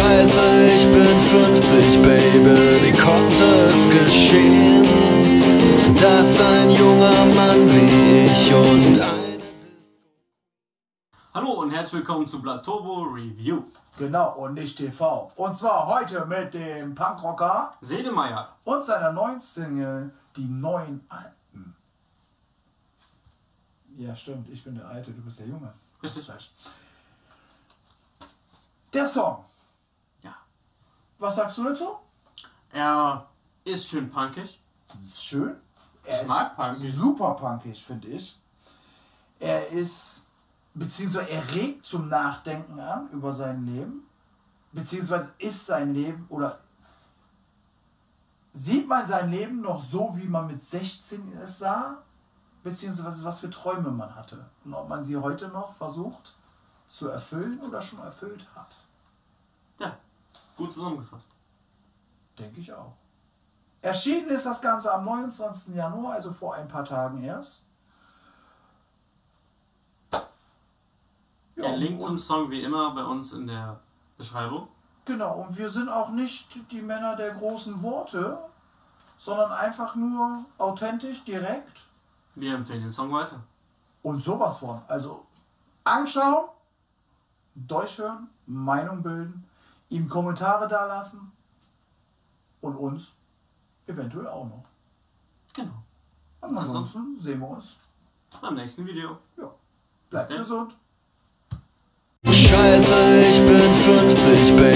Scheiße, ich bin 50, Baby, wie konnte es geschehen, dass ein junger Mann wie ich und eine Hallo und herzlich willkommen zu Blood Turbo Review. Genau, und nicht TV. Und zwar heute mit dem Punkrocker Seelemeier. und seiner neuen Single, Die Neuen Alten. Ja, stimmt, ich bin der Alte, du bist der Junge. Das ist Richtig. falsch. Der Song. Was sagst du dazu? Er ist schön punkig. Ist schön. Er Ich mag Punk. super punkig, finde ich. Er ist, beziehungsweise er regt zum Nachdenken an über sein Leben, beziehungsweise ist sein Leben oder sieht man sein Leben noch so, wie man mit 16 es sah, beziehungsweise was für Träume man hatte und ob man sie heute noch versucht zu erfüllen oder schon erfüllt hat. Ja, gut zusammengefasst. Denke ich auch. Erschienen ist das Ganze am 29. Januar, also vor ein paar Tagen erst. Ja, Der Link zum Song wie immer bei uns in der Beschreibung. Genau, und wir sind auch nicht die Männer der großen Worte, sondern einfach nur authentisch, direkt Wir empfehlen den Song weiter. und sowas von. Also anschauen, durchhören, Meinung bilden, ihm Kommentare dalassen und uns eventuell auch noch. Genau. Und ansonsten sehen wir uns. Beim nächsten Video. Ja. Bleibt gesund. Scheiße, ich bin 50, Baby,